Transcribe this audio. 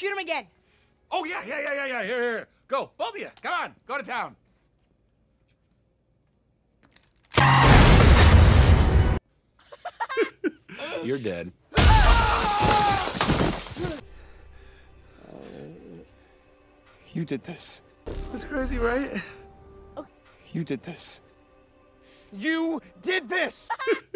Shoot him again. Oh, yeah, yeah, yeah, yeah, yeah. Here, here. Go. Both of you. Come on. Go to town. You're dead. You did this. That's crazy, right? Oh. You did this. You did this!